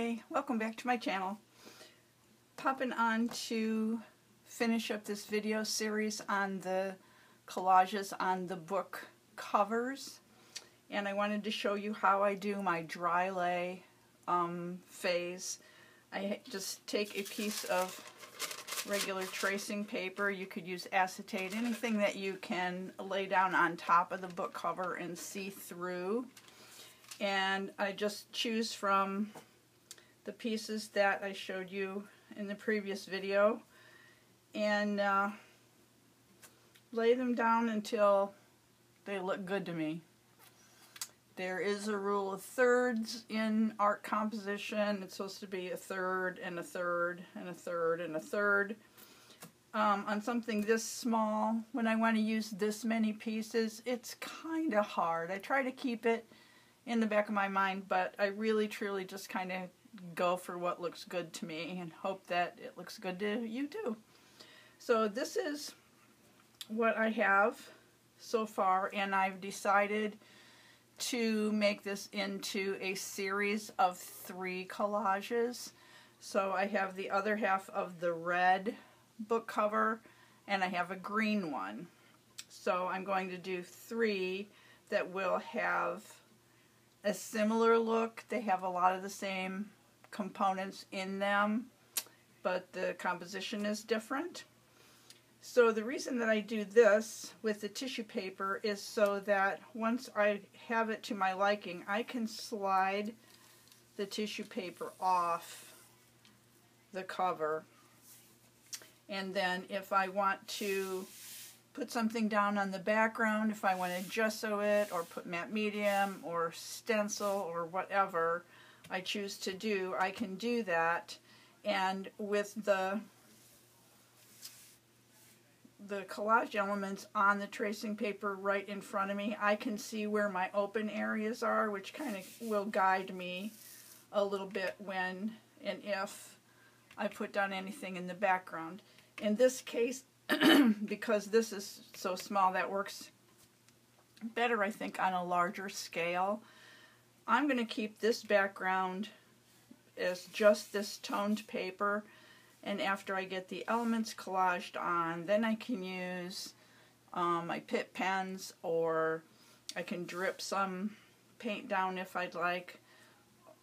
Hey, welcome back to my channel. Popping on to finish up this video series on the collages on the book covers. And I wanted to show you how I do my dry lay um, phase. I just take a piece of regular tracing paper. You could use acetate, anything that you can lay down on top of the book cover and see through. And I just choose from the pieces that I showed you in the previous video and uh, lay them down until they look good to me. There is a rule of thirds in art composition. It's supposed to be a third and a third and a third and a third. Um, on something this small, when I want to use this many pieces, it's kind of hard. I try to keep it in the back of my mind, but I really truly just kind of go for what looks good to me and hope that it looks good to you too. So this is what I have so far, and I've decided to make this into a series of three collages. So I have the other half of the red book cover and I have a green one. So I'm going to do three that will have a similar look. They have a lot of the same components in them, but the composition is different. So the reason that I do this with the tissue paper is so that once I have it to my liking, I can slide the tissue paper off the cover. And then if I want to put something down on the background, if I want to gesso it or put matte medium or stencil or whatever I choose to do, I can do that. And with the the collage elements on the tracing paper right in front of me, I can see where my open areas are, which kind of will guide me a little bit when and if I put down anything in the background. In this case, because this is so small, that works better, I think, on a larger scale. I'm going to keep this background as just this toned paper and after I get the elements collaged on then I can use um, my Pitt pens or I can drip some paint down if I'd like.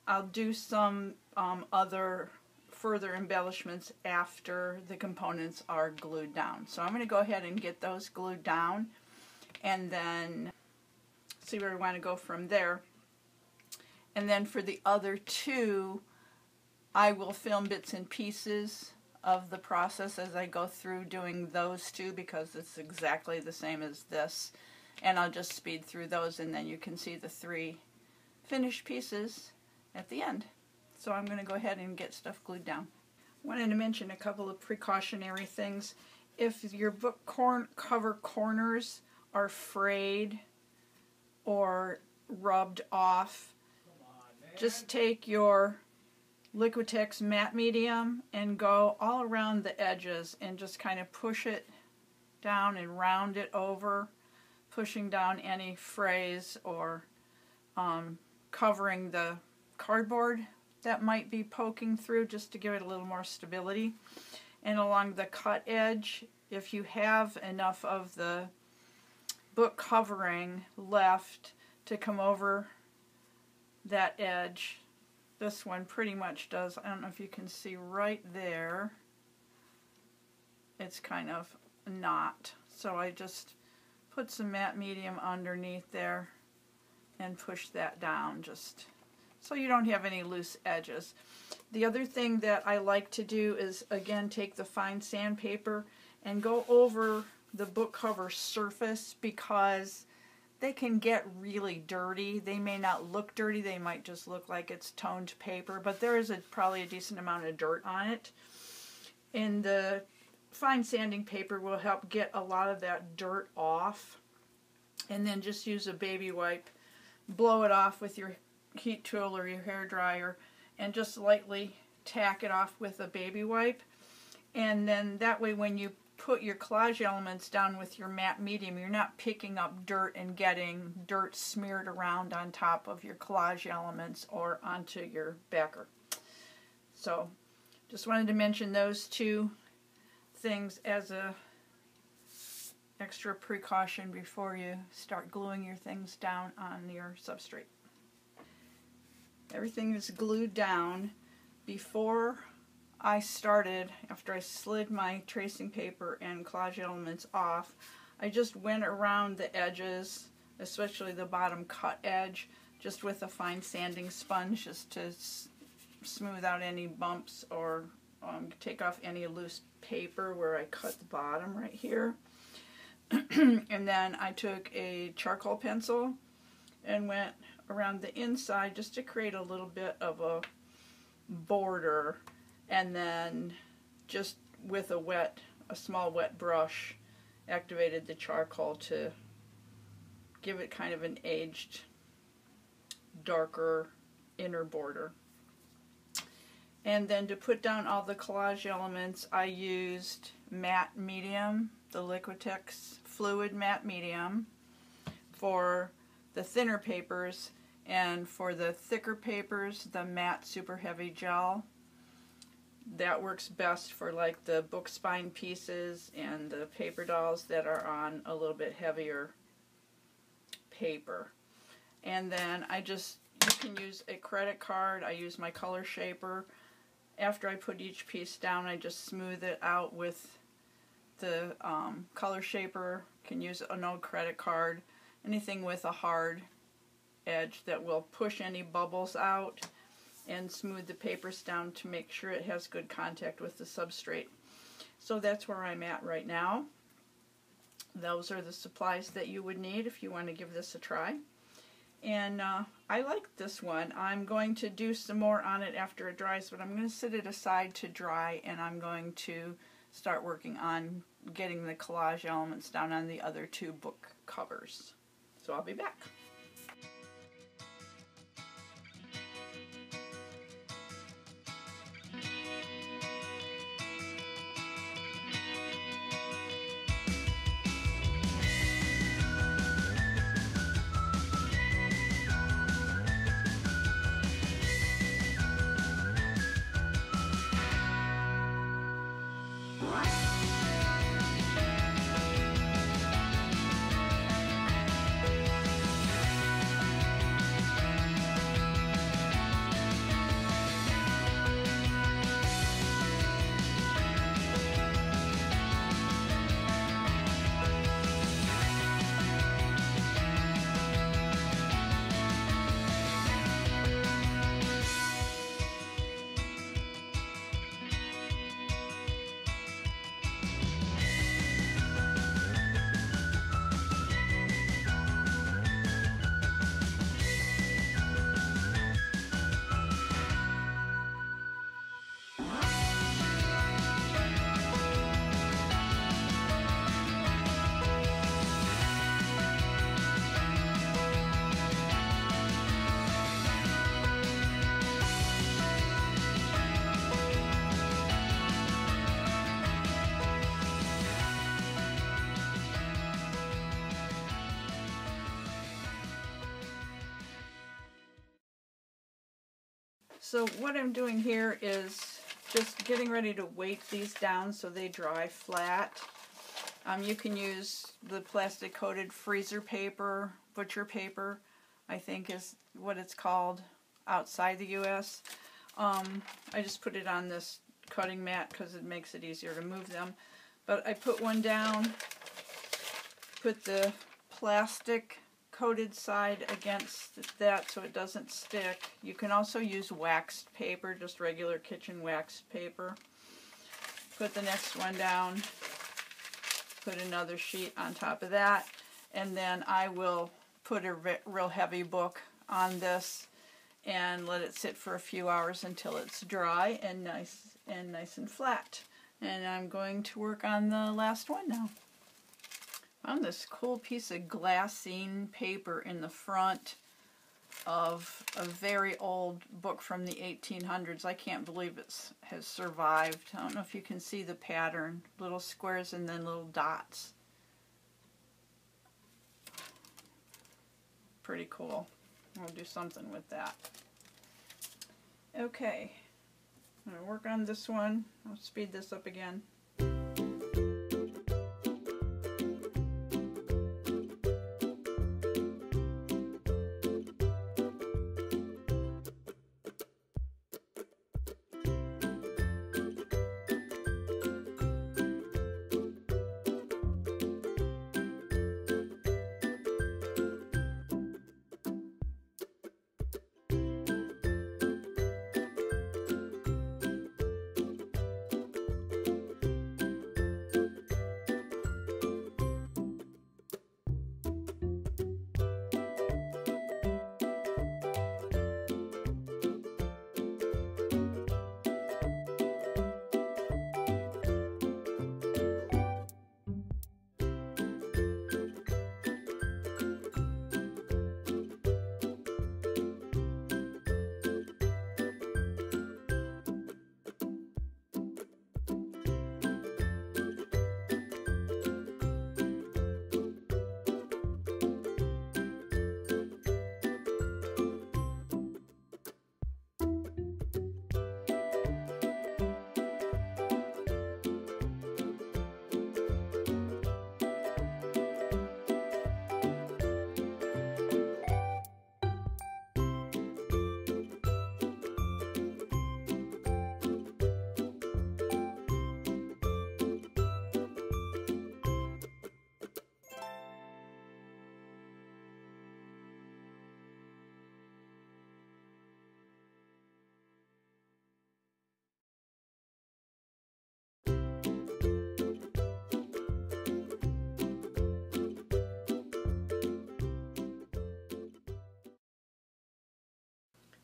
I'll do some um, other further embellishments after the components are glued down. So I'm going to go ahead and get those glued down and then see where we want to go from there. And then for the other two, I will film bits and pieces of the process as I go through doing those two because it's exactly the same as this. And I'll just speed through those and then you can see the three finished pieces at the end. So I'm going to go ahead and get stuff glued down. Wanted to mention a couple of precautionary things. If your book cor cover corners are frayed or rubbed off, just take your Liquitex matte medium and go all around the edges and just kind of push it down and round it over, pushing down any frays or um, covering the cardboard that might be poking through just to give it a little more stability. And along the cut edge, if you have enough of the book covering left to come over that edge. This one pretty much does. I don't know if you can see right there. It's kind of not. So I just put some matte medium underneath there and push that down just so you don't have any loose edges. The other thing that I like to do is again take the fine sandpaper and go over the book cover surface because they can get really dirty. They may not look dirty, they might just look like it's toned paper, but there is a, probably a decent amount of dirt on it. And the fine sanding paper will help get a lot of that dirt off. And then just use a baby wipe, blow it off with your heat tool or your hair dryer, and just lightly tack it off with a baby wipe. And then that way when you put your collage elements down with your matte medium, you're not picking up dirt and getting dirt smeared around on top of your collage elements or onto your backer. So just wanted to mention those two things as a extra precaution before you start gluing your things down on your substrate. Everything is glued down. Before I started, after I slid my tracing paper and collage elements off, I just went around the edges, especially the bottom cut edge, just with a fine sanding sponge just to smooth out any bumps or um, take off any loose paper where I cut the bottom right here. and then I took a charcoal pencil and went around the inside just to create a little bit of a border and then just with a wet, a small wet brush activated the charcoal to give it kind of an aged darker inner border. And then to put down all the collage elements, I used matte medium, the Liquitex fluid matte medium for the thinner papers and for the thicker papers, the matte super heavy gel. That works best for like the book spine pieces and the paper dolls that are on a little bit heavier paper. And then I just, you can use a credit card. I use my color shaper after I put each piece down, I just smooth it out with the um, color shaper. can use an old credit card, anything with a hard edge that will push any bubbles out and smooth the papers down to make sure it has good contact with the substrate. So that's where I'm at right now. Those are the supplies that you would need if you want to give this a try. And uh, I like this one. I'm going to do some more on it after it dries, but I'm going to set it aside to dry and I'm going to start working on getting the collage elements down on the other two book covers. So I'll be back. So what I'm doing here is just getting ready to weight these down so they dry flat. Um, you can use the plastic coated freezer paper, butcher paper, I think is what it's called outside the U.S. Um, I just put it on this cutting mat because it makes it easier to move them. But I put one down, put the plastic coated side against that so it doesn't stick. You can also use waxed paper, just regular kitchen waxed paper. Put the next one down, put another sheet on top of that, and then I will put a real heavy book on this and let it sit for a few hours until it's dry and nice and nice and flat. And I'm going to work on the last one now found this cool piece of glassine paper in the front of a very old book from the 1800s. I can't believe it has survived. I don't know if you can see the pattern. Little squares and then little dots. Pretty cool. I'll do something with that. Okay. I'm going to work on this one. I'll speed this up again.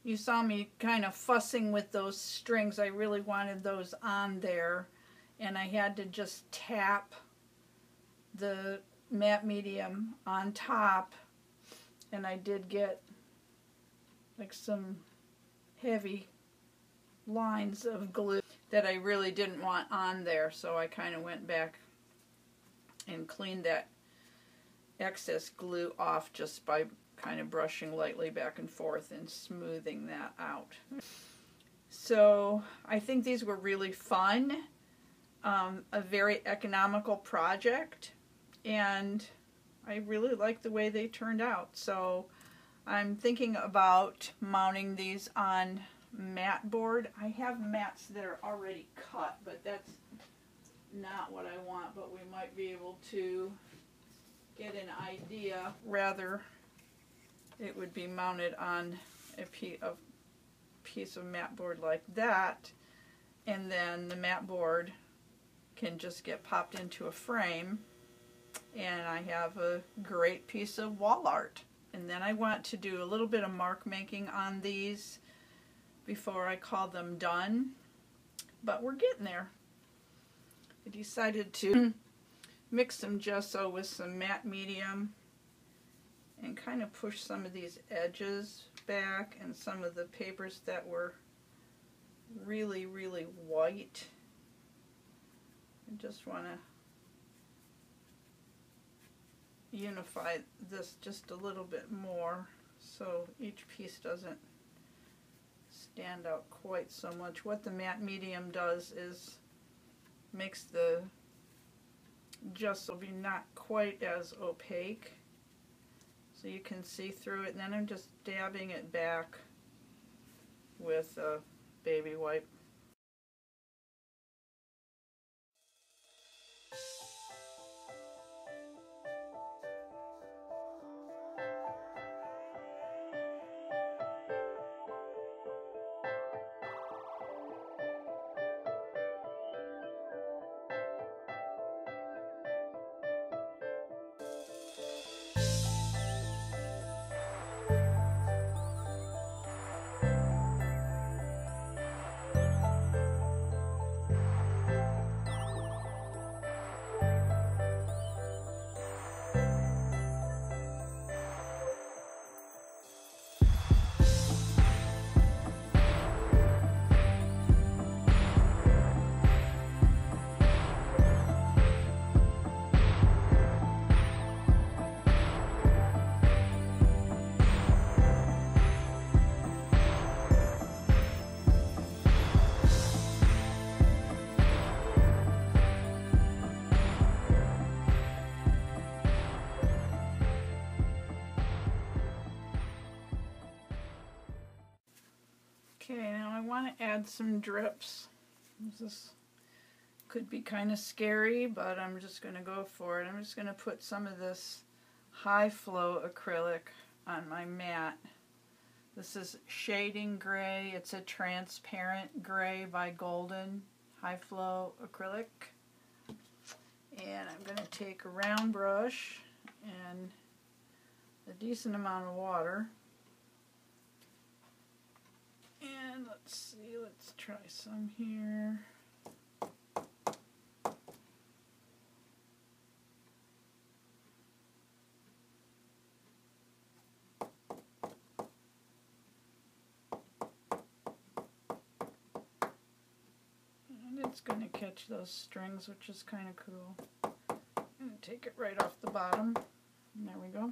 You saw me kind of fussing with those strings. I really wanted those on there and I had to just tap the matte medium on top and I did get like some heavy lines of glue that I really didn't want on there so I kind of went back and cleaned that excess glue off just by kind of brushing lightly back and forth and smoothing that out. So I think these were really fun, um, a very economical project, and I really like the way they turned out. So I'm thinking about mounting these on mat board. I have mats that are already cut, but that's not what I want, but we might be able to get an idea rather it would be mounted on a piece of, mat board like that and then the mat board can just get popped into a frame and I have a great piece of wall art. And then I want to do a little bit of mark making on these before I call them done but we're getting there. I decided to mix some gesso with some matte medium and kind of push some of these edges back and some of the papers that were really, really white. I just want to unify this just a little bit more so each piece doesn't stand out quite so much. What the matte medium does is makes the gesso be not quite as opaque so you can see through it and then I'm just dabbing it back with a baby wipe Okay, now I want to add some drips. This could be kind of scary, but I'm just going to go for it. I'm just going to put some of this high flow acrylic on my mat. This is Shading Gray. It's a transparent gray by Golden high flow acrylic. And I'm going to take a round brush and a decent amount of water and let's see, let's try some here. And it's going to catch those strings, which is kind of cool. I'm going to take it right off the bottom. And there we go.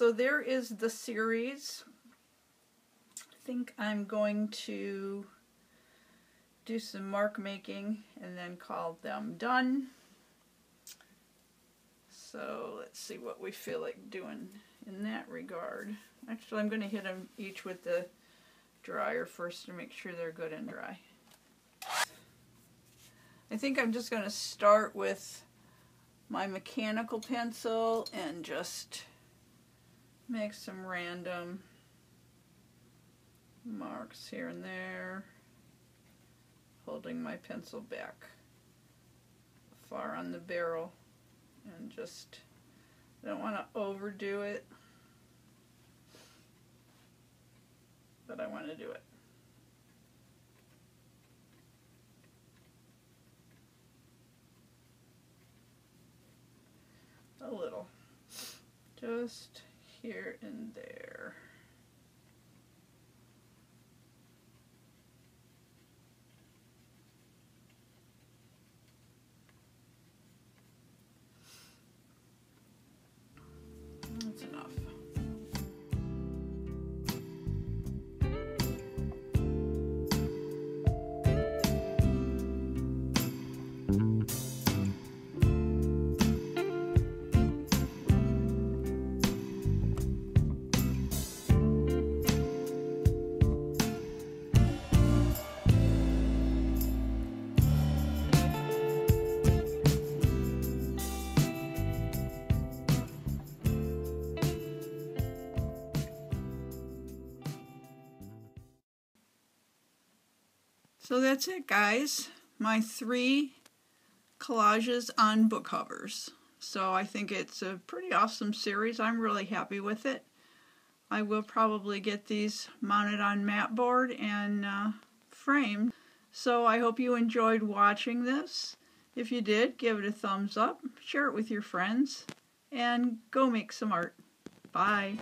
So there is the series. I think I'm going to do some mark making and then call them done. So let's see what we feel like doing in that regard. Actually, I'm going to hit them each with the dryer first to make sure they're good and dry. I think I'm just going to start with my mechanical pencil and just make some random marks here and there, holding my pencil back far on the barrel and just don't want to overdo it, but I want to do it. A little. Just here and there. So that's it guys. My three collages on book covers. So I think it's a pretty awesome series. I'm really happy with it. I will probably get these mounted on mat board and uh, framed. So I hope you enjoyed watching this. If you did, give it a thumbs up, share it with your friends, and go make some art. Bye.